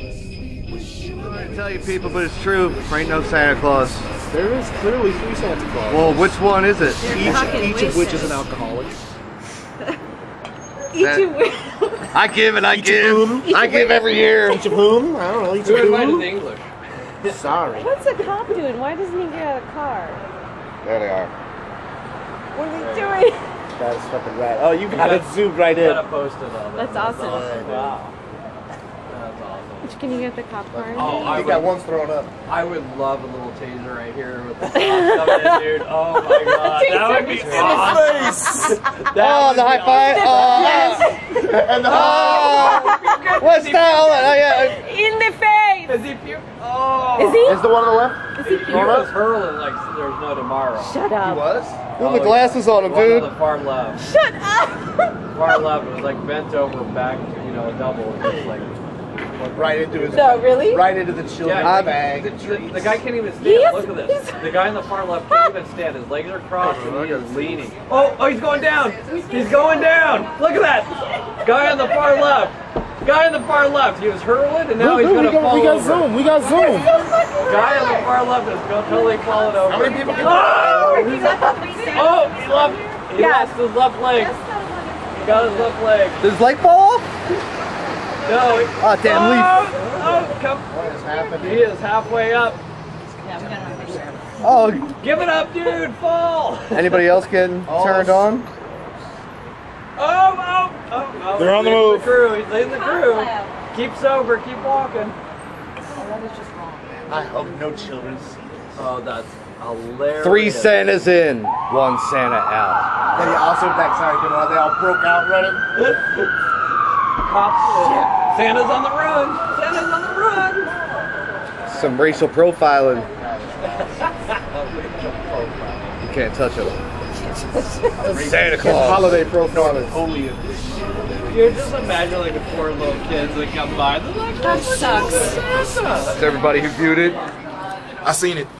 I tell you people, but it's true. There ain't no Santa Claus. There is clearly three Santa Claus. Well, which one is it? each, each of which is an alcoholic. Each That- of which. I give and I Each give. whom? I give every year. Each of whom? I don't know. Each Who of whom? the English? Sorry. What's a cop doing? Why doesn't he get out of the car? There they are. What are they doing? That is fucking rad. Oh, you got got- it zoomed right You in. gotta post it all. That's awesome. Wow. That's awesome. Which can you get the cop car? Oh, I You got would, one's thrown up. I would love a little taser right here with the cops coming in, dude. Oh my god, that would be awesome. That Oh, would the be high five. awesome. Oh, And the oh. What's that? Oh, yeah. In the face! Is he puke? Oh. Is he? Is the one on the left? Is he He was hurling like there's no tomorrow. Shut up. He was? Oh, Put the glasses on him, One on dude. the far left. Shut up! Far left. It was like bent over back, you know, a double. and Just like. Right into his. no, really? Right into the children's Yeah, bag. the, the, the guy can't even stand. He is- Look at this. The guy on the far left can't even stand. His legs are crossed and he is leaning. Oh, oh, he's going down. He's going down. Look at that. Guy on the far left. Guy on the far left. He was hurling and now Look, he's look, gonna we got, fall we got over. zoom. We got zoom. Guy on the far left is going totally falling over. How many people can- Oh! He's got three Oh, he oh, left. He Yeah. lost his left leg. He got his left leg. Does his leg fall off? No. He, Oh, damn leaf. oh, oh, come. What is happening? He is halfway up. Oh, Give it up, dude. Fall. anybody else getting turned on? Oh, oh, oh, oh. They're on the move. The crew. He's leading the crew. Keep sober. Keep walking. Oh, that is just wrong. I hope no children see this. Oh, that's hilarious. Three Santas in, one Santa out. They also backside came out. They all broke out running. Cops. Santa's on the run. Santa's on the run. Some racial profiling. You can't touch him. Santa Claus. Holiday profiling. Only You're just imagining the poor little kids that come by. They're like, oh, That sucks. Santa. To everybody who viewed it. I seen it.